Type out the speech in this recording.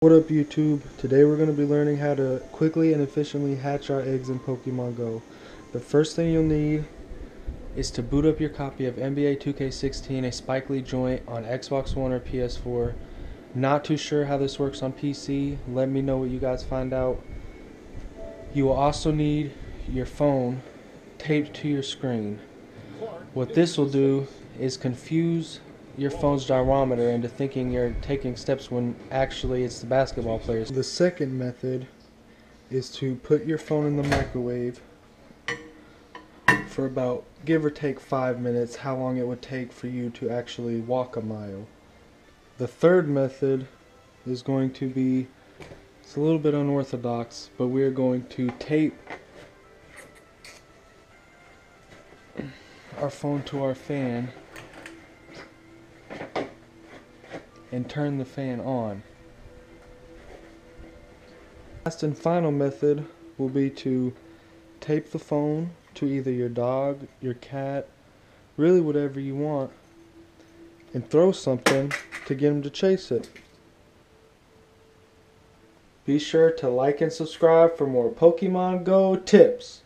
What up YouTube? Today we're going to be learning how to quickly and efficiently hatch our eggs in Pokemon Go. The first thing you'll need is to boot up your copy of NBA 2K16, a Spike Lee joint on Xbox One or PS4. Not too sure how this works on PC. Let me know what you guys find out. You will also need your phone taped to your screen. What this will do is confuse your phone's gyrometer into thinking you're taking steps when actually it's the basketball players. The second method is to put your phone in the microwave for about give or take five minutes, how long it would take for you to actually walk a mile. The third method is going to be it's a little bit unorthodox, but we're going to tape our phone to our fan and turn the fan on. Last and final method will be to tape the phone to either your dog, your cat, really whatever you want, and throw something to get them to chase it. Be sure to like and subscribe for more Pokemon Go tips.